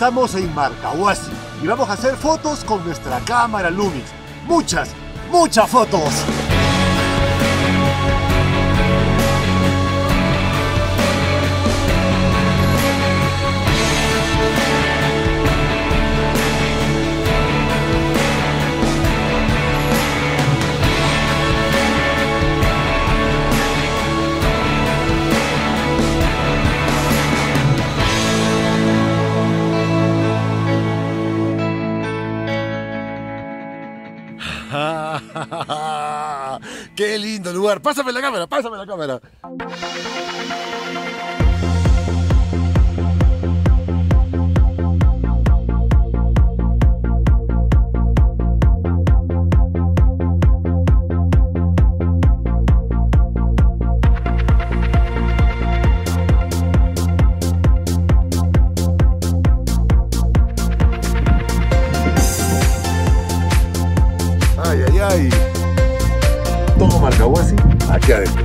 Estamos en Marcahuasi y vamos a hacer fotos con nuestra cámara Lumix. Muchas, muchas fotos. ¡Qué lindo lugar! Pásame la cámara, pásame la cámara. Ay. Todo Marcahuasi aquí adentro.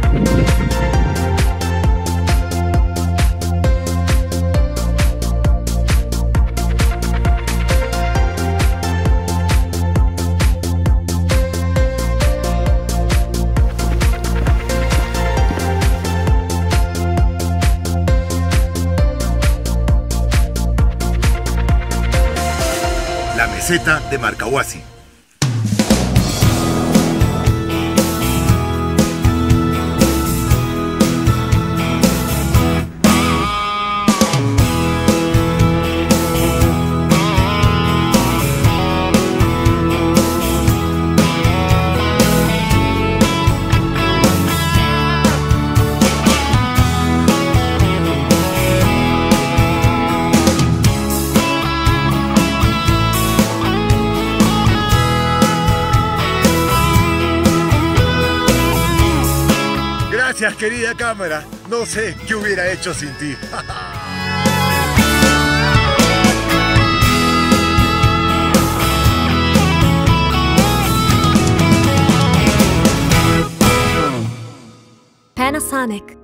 La meseta de Marcahuasi. Gracias, querida cámara. No sé qué hubiera hecho sin ti. Panasonic